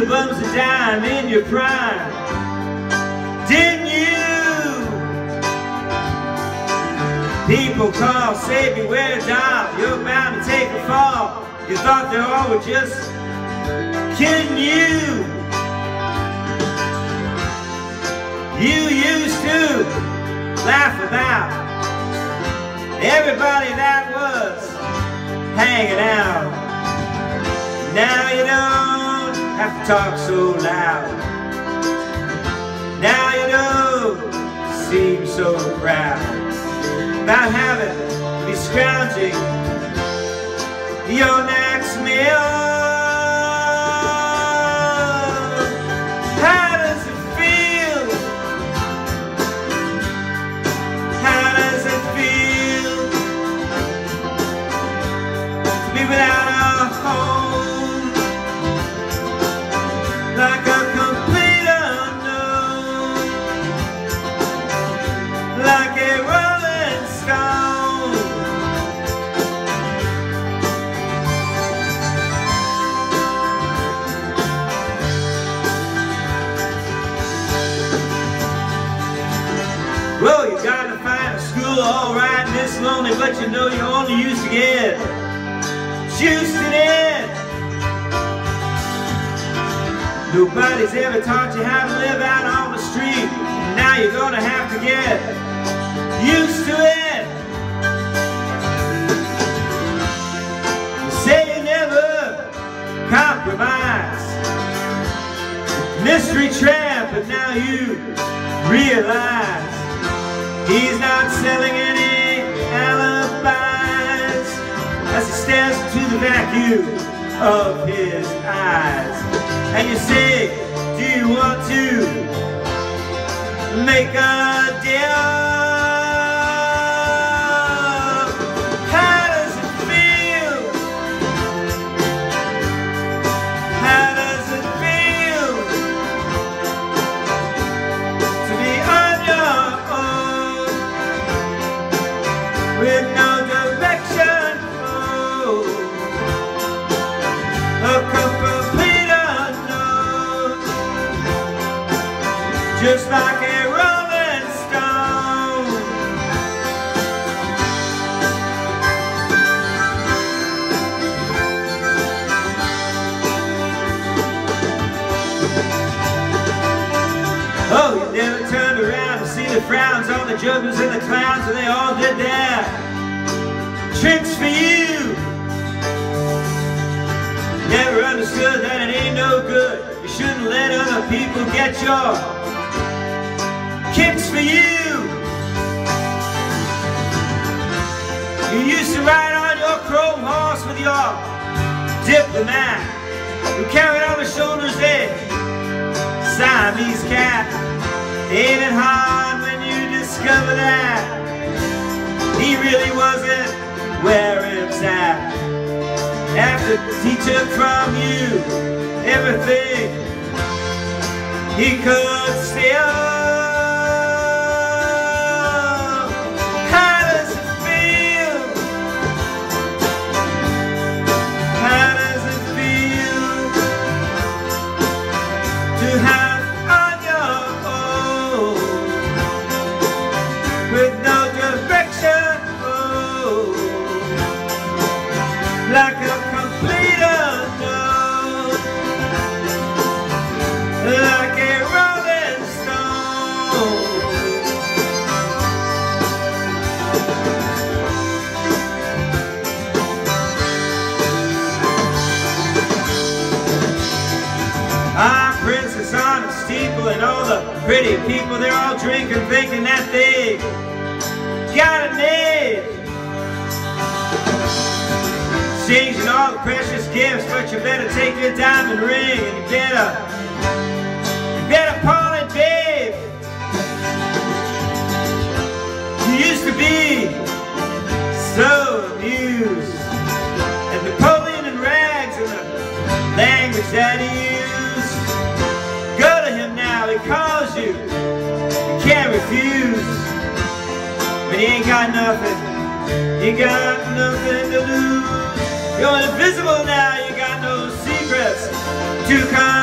the bums a dime in your prime. Didn't you? People call, say beware doll, you're bound to take a fall. You thought they all were just kidding you. You used to laugh about everybody that was hanging out. Now you don't have to talk so loud. Now you don't seem so proud about having to be scrounging your next meal. Lonely, but you know you only used to get juiced it in. Nobody's ever taught you how to live out on the street. and Now you're gonna have to get used to it. You say you never compromise. Mystery trap, but now you realize he's not selling any into the vacuum of his eyes. And you say, do you want to make a deal? How does just like a rolling stone. Oh, you never turned around to see the frowns on the jugglers and the clowns, and they all did their tricks for you. Never understood that it ain't no good. You shouldn't let other people get your kicks for you. You used to ride on your chrome horse with your diplomat who carried on his shoulders a Siamese cat. Ain't it hard when you discover that he really wasn't where it's at? After he took from you everything he could no direction? Oh, like a complete unknown, like a rolling stone. Ah, princess on a steeple and all the pretty people, they're all drinking, thinking that they got it made. Exchanging all the precious gifts, but you better take your diamond ring and you better, you better pawn it, babe. You used to be so amused at Napoleon and rags and the language that he used. Go to him now, he calls you. You can't refuse. He ain't got nothing. You got nothing to lose. You're invisible now, you got no secrets to conceal.